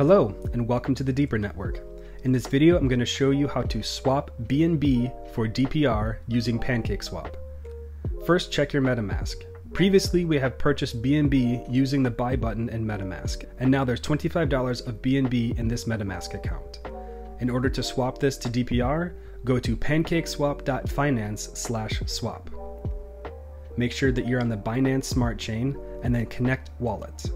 Hello, and welcome to the Deeper Network. In this video, I'm going to show you how to swap BNB for DPR using PancakeSwap. First, check your MetaMask. Previously, we have purchased BNB using the buy button in MetaMask, and now there's $25 of BNB in this MetaMask account. In order to swap this to DPR, go to pancakeswap.finance slash swap. Make sure that you're on the Binance Smart Chain and then connect wallet.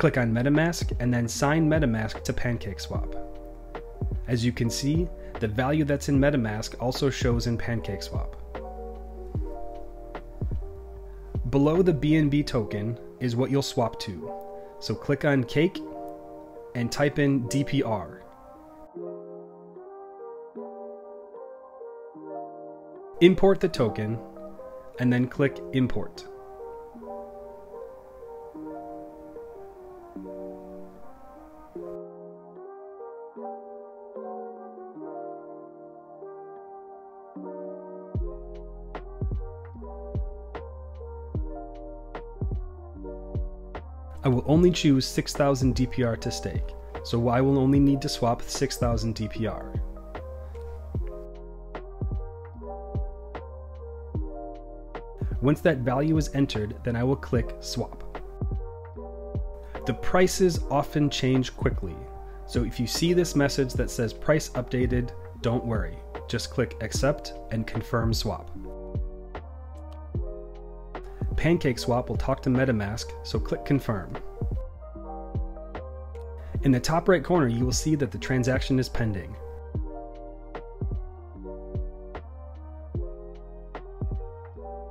Click on MetaMask and then sign MetaMask to PancakeSwap. As you can see, the value that's in MetaMask also shows in PancakeSwap. Below the BNB token is what you'll swap to. So click on Cake and type in DPR. Import the token and then click Import. I will only choose 6000 DPR to stake, so I will only need to swap 6000 DPR. Once that value is entered, then I will click Swap. The prices often change quickly, so if you see this message that says price updated, don't worry. Just click Accept and confirm swap. PancakeSwap will talk to MetaMask, so click Confirm. In the top right corner, you will see that the transaction is pending.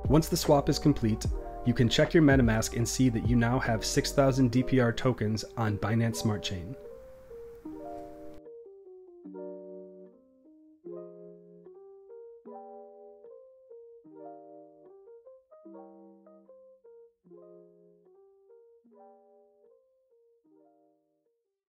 Once the swap is complete, you can check your MetaMask and see that you now have 6,000 DPR tokens on Binance Smart Chain.